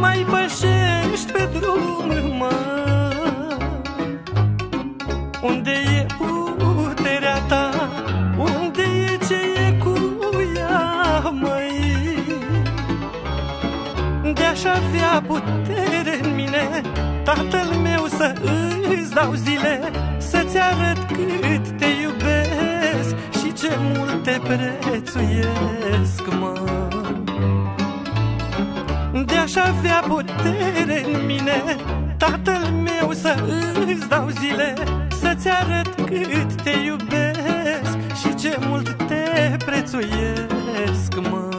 mai pășești pe drum, mă Unde e puterea ta? Unde e ce e cu ea, măi? De-aș avea putere în mine Tatăl meu să îți dau zile Să-ți arăt cât te iubesc Și ce mult te prețuiesc, mă De-aș avea putere în mine Tatăl meu să îți dau zile Să-ți arăt cât te iubesc Și ce mult te prețuiesc, mă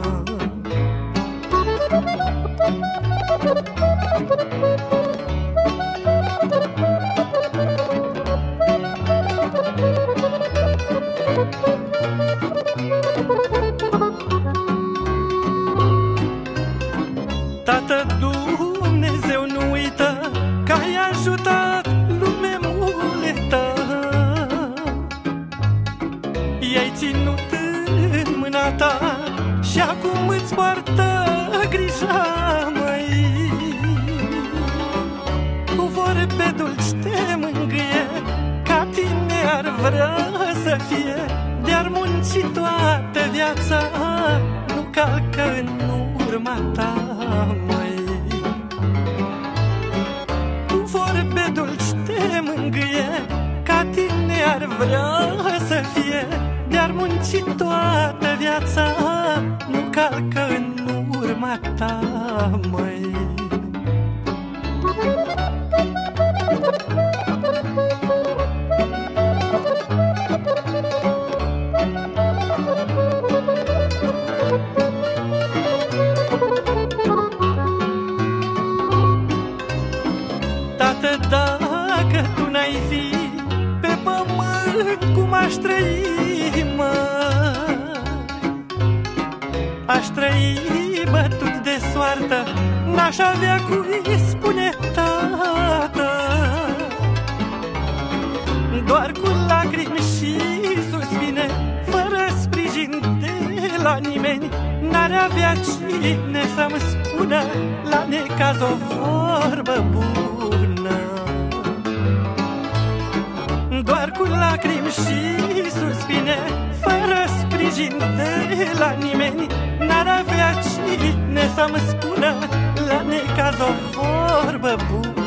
I-ai ținut în mâna ta Și acum îți poartă grija, măi. Cu vorbe dulci te mângâie Ca tine ar vrea să fie. De-ar munci toată viața Nu calcă în urma ta, măi. Cu vorbe dulci te mângâie Ca tine ar vrea toată viața Nu calcă în urma ta, măi. Tată, dacă tu n-ai fi pe pământ, cum aș trăi, soartă, n-aș avea cui spune tată. Doar cu lacrimi și suspine, fără sprijin de la nimeni, N-ar avea cine să-mi spună la necaz o vorbă bună. Doar cu lacrimi și suspine Fără sprijin de la nimeni. N-ar avea cine să-mi spună La necaz o vorbă bună